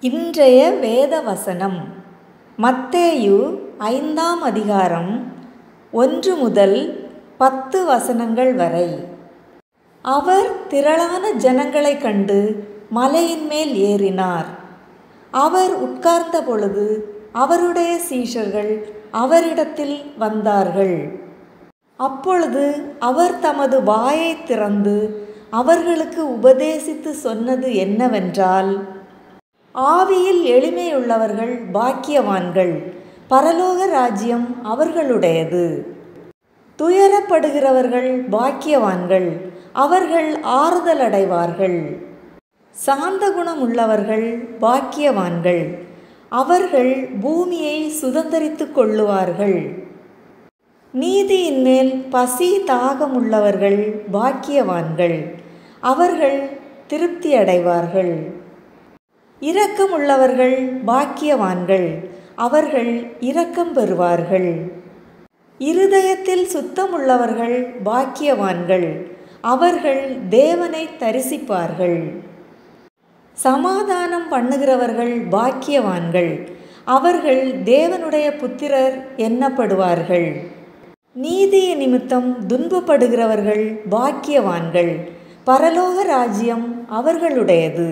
இன்றைய வேத வசனம் மத்தேயு ஐந்தாம் அதிகாரம் ஒன்று முதல் பத்து வசனங்கள் வரை. அவர் திரளான ஜனங்களைக் கண்டு மலையின் மேல் ஏறினார். அவர் உட்கார்ந்த பொழுது அவருடைய சீஷர்கள் அவரிடத்தில் வந்தார்கள். அப்பொழுது அவர் தமது வாயைத் திறந்து அவர்களுக்கு உபதேசித்து சொன்னது என்னவென்றால் ஆவியில் எளிமையுள்ளவர்கள் பாக்கியவான்கள். பரலோக ராஜ்யம் அவர்களுடையது. துயரப்படுகிறவர்கள் பாக்கியவான்கள். அவர்கள் ஆறுதல் அடைவார்கள் சாந்த குணம் உள்ளவர்கள் பாக்கியவான்கள். அவர்கள் பூமியை சுதந்தரித்துக் கொள்ளுவார்கள். நீதியின் மேல் பசி தாகம் உள்ளவர்கள் பாக்கியவான்கள். அவர்கள் திருப்தி அடைவார்கள் இரக்கமுள்ளவர்கள் பாக்கியவான்கள் அவர்கள் இரக்கம் பெறுவார்கள். இருதயத்தில் சுத்தமுள்ளவர்கள் பாக்கியவான்கள் அவர்கள் தேவனை தரிசிப்பார்கள். சமாதானம் பண்ணுகிறவர்கள் பாக்கியவான்கள் அவர்கள் தேவனுடைய புத்திரர் எண்ணப்படுவார்கள் நீதிய நிமித்தம் துன்பப்படுகிறவர்கள் பாக்கியவான்கள் பரலோக ராஜ்யம் அவர்களுடையது.